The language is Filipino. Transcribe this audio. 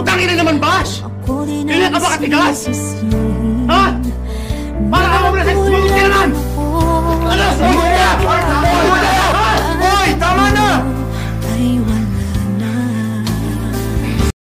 Putangin na naman, Bash! Ako ka ba katigas?